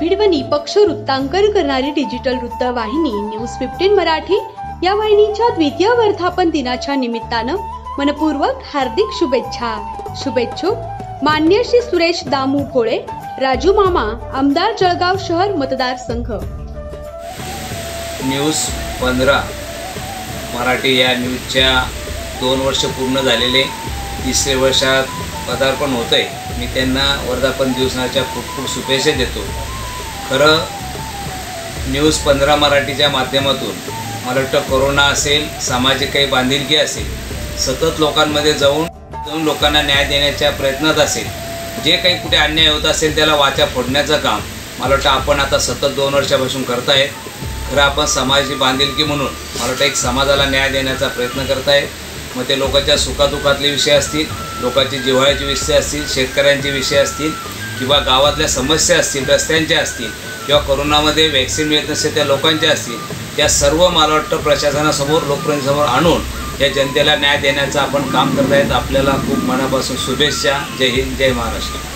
बीड व निपक्ष वृत्तांकन करणारी डिजिटल वृत्तवाहिनी न्यूज फिफ्टीन मराठी या वाहिनीच्या द्वितीय वर्धापन दिनाच्या निमित्तानं मनपूर्वक हार्दिक शुभेच्छा. शुभेच्छुक. मान्य श्री सुरेश दामू भोळे राजू मामा आमदार जळगाव शहर मतदारसंघ न्यूज पंधरा. मराठी या न्यूजच्या दोन वर्ष पूर्ण झालेले तिसरे वर्षात पदार्पण होतं आहे मी त्यांना वर्धापन दिवसाच्या खूप खूप शुभेच्छा देतो. खरं न्यूज पंधरा मराठीच्या माध्यमातून मला वाटतं कोरोना असेल सामाजिक काही बांधिलकी असेल सतत लोकांमध्ये जाऊन जाऊन लोकांना न्याय देण्याच्या प्रयत्नात असेल जे काही कुठे अन्याय होत असेल त्याला वाचा फोडण्याचं काम मला वाटतं आपण आता सतत दोन वर्षापासून करतायत. खरं आपण समाजाची बांधिलकी म्हणून मला वाटतं एक समाजाला न्याय देण्याचा प्रयत्न करतायत. मग ते लोकांच्या सुखादुखातले विषय असतील लोकांचे जिव्हाळ्याचे विषय असतील शेतकऱ्यांचे विषय असतील किंवा गावातल्या समस्या असतील रस्त्यांच्या असतील किंवा कोरोनामध्ये वॅक्सिन मिळत नसेल त्या लोकांच्या असतील त्या सर्व मला वाटतं प्रशासनासमोर लोकप्रतिनिधीसमोर आणून या जनतेला न्याय देण्याचं आपण काम करतायत. आपल्याला खूप मनापासून शुभेच्छा. जय हिंद जय महाराष्ट्र.